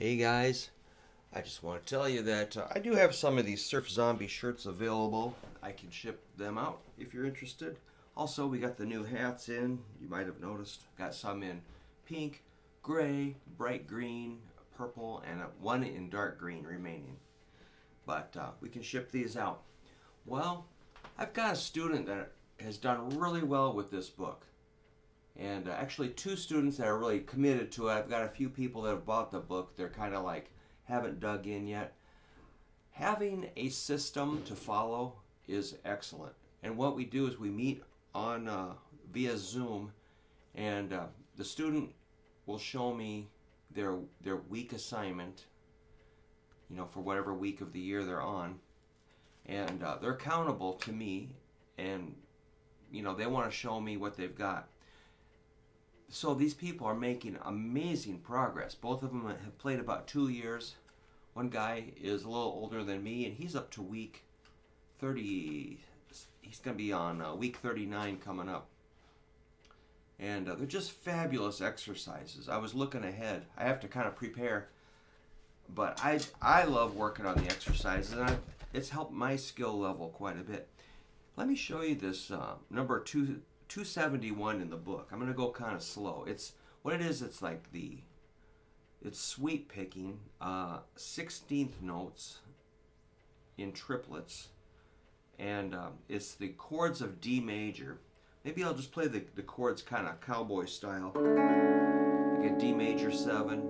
Hey guys, I just want to tell you that uh, I do have some of these Surf Zombie shirts available. I can ship them out if you're interested. Also, we got the new hats in. You might have noticed. Got some in pink, gray, bright green, purple, and one in dark green remaining. But uh, we can ship these out. Well, I've got a student that has done really well with this book and uh, actually two students that are really committed to it. I've got a few people that have bought the book. They're kind of like haven't dug in yet. Having a system to follow is excellent. And what we do is we meet on uh, via Zoom, and uh, the student will show me their their week assignment. You know, for whatever week of the year they're on, and uh, they're accountable to me, and you know they want to show me what they've got so these people are making amazing progress. Both of them have played about two years. One guy is a little older than me, and he's up to week 30. He's going to be on uh, week 39 coming up. And uh, they're just fabulous exercises. I was looking ahead. I have to kind of prepare, but I I love working on the exercises, and I, it's helped my skill level quite a bit. Let me show you this uh, number two 271 in the book. I'm going to go kind of slow. It's what it is. It's like the it's sweep picking, uh, 16th notes in triplets, and um, it's the chords of D major. Maybe I'll just play the, the chords kind of cowboy style. Like a D major 7,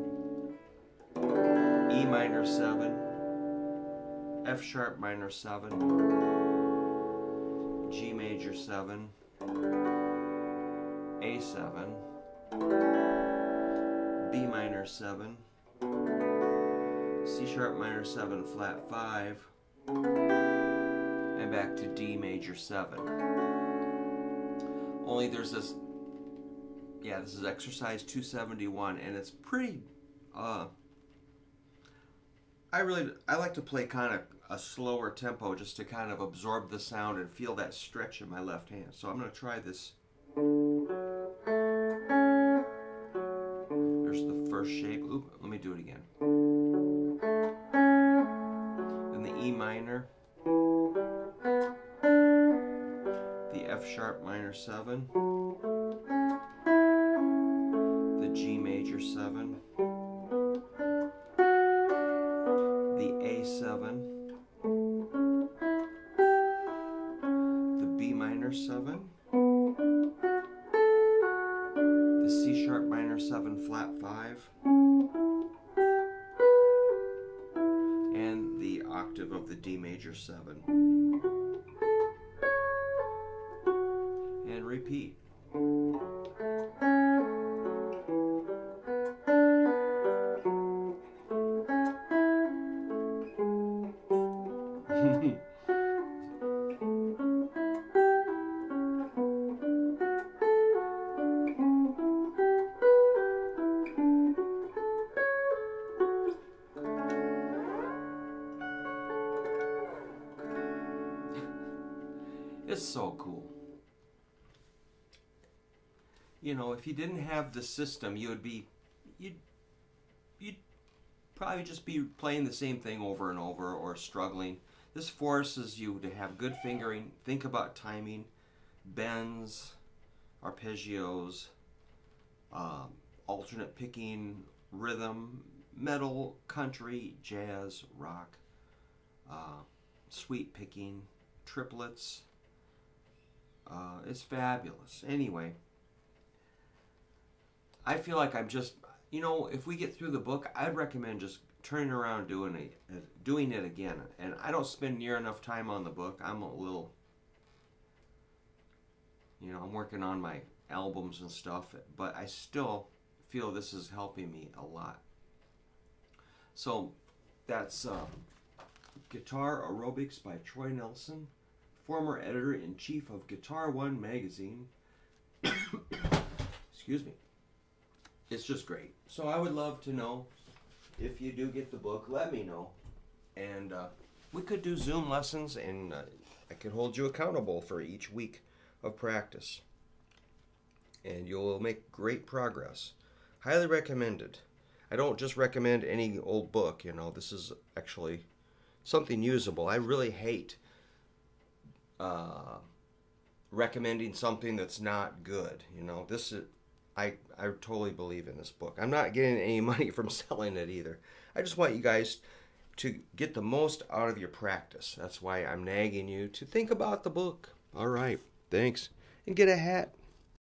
E minor 7, F sharp minor 7, G major 7, a7, B minor 7, C sharp minor 7 flat 5, and back to D major 7. Only there's this, yeah, this is exercise 271, and it's pretty, uh, I really, I like to play kind of a slower tempo just to kind of absorb the sound and feel that stretch in my left hand. So I'm going to try this first shape. Oop, let me do it again. Then the E minor. The F sharp minor 7. The G major 7. The A7. The B minor 7. Sharp minor 7 flat 5 and the octave of the D major 7 and repeat. It's so cool. You know, if you didn't have the system, you would be, you'd, you'd probably just be playing the same thing over and over or struggling. This forces you to have good fingering, think about timing, bends, arpeggios, um, alternate picking, rhythm, metal, country, jazz, rock, uh, picking, triplets, uh, it's fabulous. Anyway, I feel like I'm just, you know, if we get through the book, I'd recommend just turning around doing it, doing it again. And I don't spend near enough time on the book. I'm a little, you know, I'm working on my albums and stuff, but I still feel this is helping me a lot. So that's uh, Guitar Aerobics by Troy Nelson former editor in chief of Guitar One magazine. Excuse me. It's just great. So I would love to know if you do get the book, let me know. And uh, we could do Zoom lessons and uh, I could hold you accountable for each week of practice. And you'll make great progress. Highly recommended. I don't just recommend any old book, you know. This is actually something usable. I really hate uh, recommending something that's not good, you know. This is I I totally believe in this book. I'm not getting any money from selling it either. I just want you guys to get the most out of your practice. That's why I'm nagging you to think about the book. All right. Thanks. And get a hat.